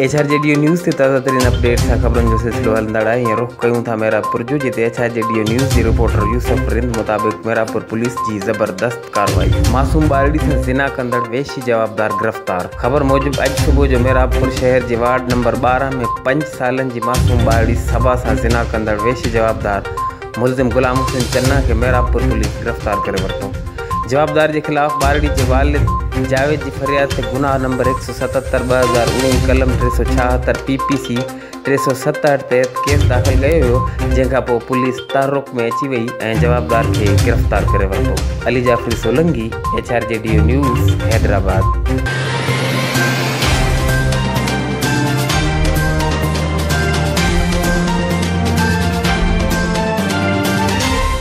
H R J D news ते ताज़ा तरीन अपडेट सां खबरों जो सिलसिलो हलंदड़ हीअं रुख कयूं था मेरापुर जो जिते H R J D news जी रिपोर्टर यूसुफ रिंद मुताबिक़ मेरापुर पुलिस जी ज़बरदस्त कार्रवाई मासूम बारड़ी से ज़िना कंदड़ वेशी जवाबदार गिरफ़्तार. ख़बर मूजिब अॼु सुबुह जो मेरापुर शहर जे वार्ड नंबर ॿारहं में पंज सालनि जी मासूम बारड़ी सभा सां ज़िना कंदड़ वेशी जवाबदार मुलज़िम ग़ुलाम हुसैन चन्ना खे मेरापुर पुलिस गिरफ़्तार करे वरितो। जवाबदार के खिलाफ़ बारड़ी के वालिद जावेद की फरियाद से गुनाह नंबर एक सौ सतहत्तर ब हज़ार उन्नीस कलम टे सौ छहत्तर पी पी सी टे सौ सतहठि तहत केस दाख़िल कयो हुयो जंहिंखां पुलिस तारुक में अची वही जवाबदार के गिरफ़्तार करे वरितो Ali Jafri Solangi H R J D news, Hyderabad.